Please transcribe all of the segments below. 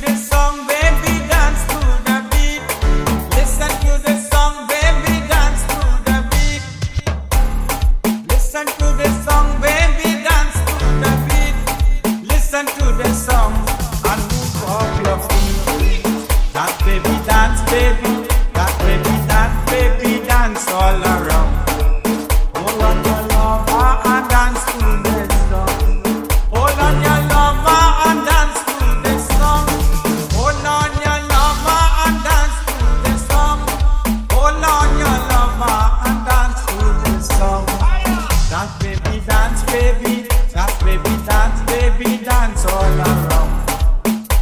this. Baby, dance, baby. Dance, baby, dance, baby. Dance all around.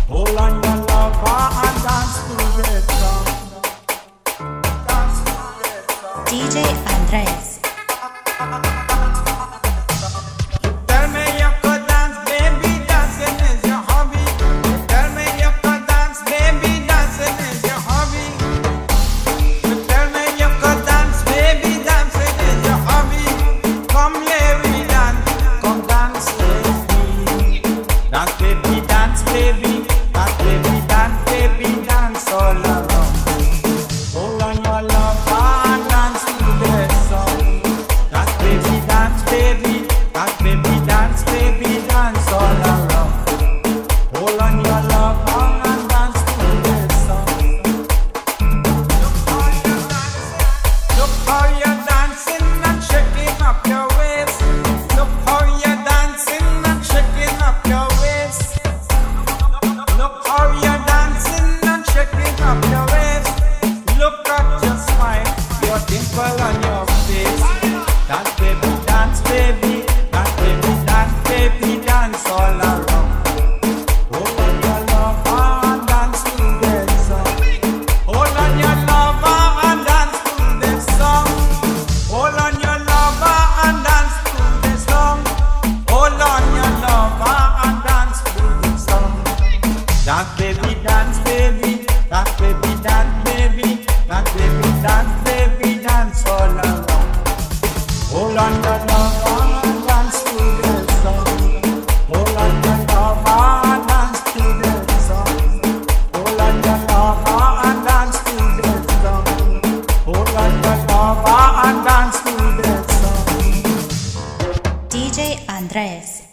Hold on your lover and dance to the song. DJ Andres. Andrés.